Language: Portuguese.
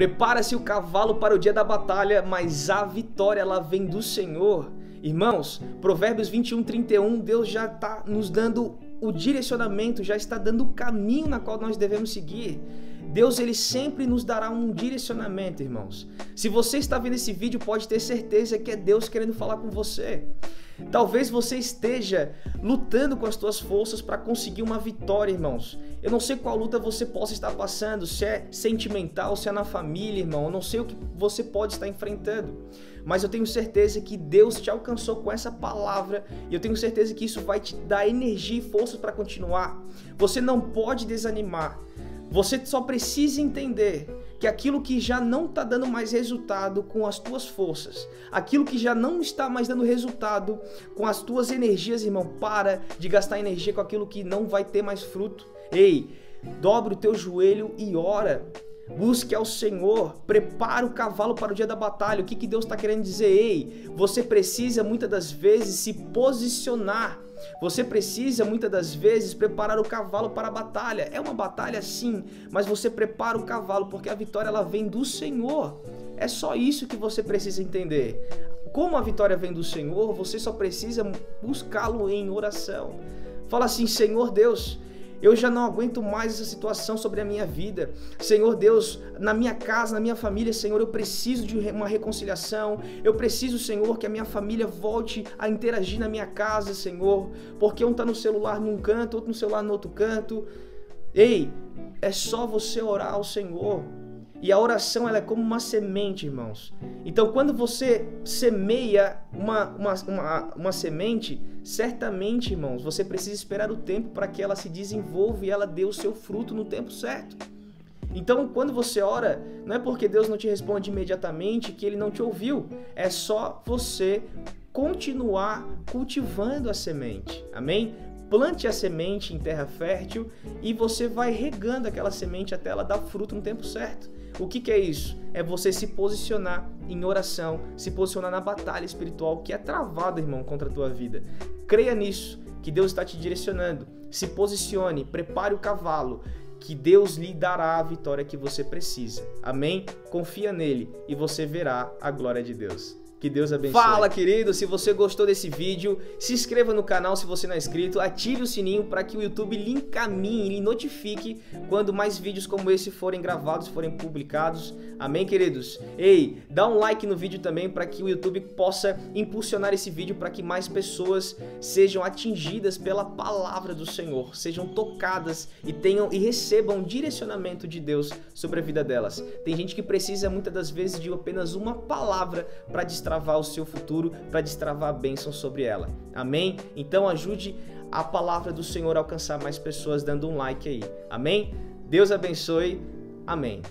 Prepara-se o cavalo para o dia da batalha, mas a vitória ela vem do Senhor. Irmãos, Provérbios 21, 31, Deus já está nos dando o direcionamento, já está dando o caminho na qual nós devemos seguir. Deus ele sempre nos dará um direcionamento, irmãos. Se você está vendo esse vídeo, pode ter certeza que é Deus querendo falar com você. Talvez você esteja lutando com as suas forças para conseguir uma vitória, irmãos. Eu não sei qual luta você possa estar passando, se é sentimental, se é na família, irmão. Eu não sei o que você pode estar enfrentando. Mas eu tenho certeza que Deus te alcançou com essa palavra e eu tenho certeza que isso vai te dar energia e força para continuar. Você não pode desanimar. Você só precisa entender que aquilo que já não está dando mais resultado com as tuas forças, aquilo que já não está mais dando resultado com as tuas energias, irmão, para de gastar energia com aquilo que não vai ter mais fruto. Ei, dobre o teu joelho e ora. Busque ao Senhor, prepare o cavalo para o dia da batalha. O que, que Deus está querendo dizer? Ei, você precisa muitas das vezes se posicionar você precisa muitas das vezes preparar o cavalo para a batalha. É uma batalha sim, mas você prepara o cavalo porque a vitória ela vem do Senhor. É só isso que você precisa entender. Como a vitória vem do Senhor, você só precisa buscá-lo em oração. Fala assim: Senhor Deus, eu já não aguento mais essa situação sobre a minha vida. Senhor Deus, na minha casa, na minha família, Senhor, eu preciso de uma reconciliação. Eu preciso, Senhor, que a minha família volte a interagir na minha casa, Senhor. Porque um está no celular num canto, outro no celular no outro canto. Ei, é só você orar ao Senhor. E a oração ela é como uma semente, irmãos. Então, quando você semeia uma, uma, uma, uma semente, certamente, irmãos, você precisa esperar o tempo para que ela se desenvolva e ela dê o seu fruto no tempo certo. Então, quando você ora, não é porque Deus não te responde imediatamente que ele não te ouviu. É só você continuar cultivando a semente. Amém? Plante a semente em terra fértil e você vai regando aquela semente até ela dar fruto no tempo certo. O que, que é isso? É você se posicionar em oração, se posicionar na batalha espiritual que é travada, irmão, contra a tua vida. Creia nisso, que Deus está te direcionando. Se posicione, prepare o cavalo, que Deus lhe dará a vitória que você precisa. Amém? Confia nele e você verá a glória de Deus. Que Deus abençoe. Fala, querido, se você gostou desse vídeo, se inscreva no canal se você não é inscrito, ative o sininho para que o YouTube lhe encaminhe, lhe notifique quando mais vídeos como esse forem gravados, forem publicados. Amém, queridos? Ei, dá um like no vídeo também para que o YouTube possa impulsionar esse vídeo para que mais pessoas sejam atingidas pela palavra do Senhor, sejam tocadas e tenham e recebam direcionamento de Deus sobre a vida delas. Tem gente que precisa muitas das vezes de apenas uma palavra para distrair destravar o seu futuro, para destravar a bênção sobre ela. Amém? Então ajude a palavra do Senhor a alcançar mais pessoas dando um like aí. Amém? Deus abençoe. Amém.